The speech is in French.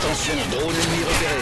Attention, drone ennemi repéré.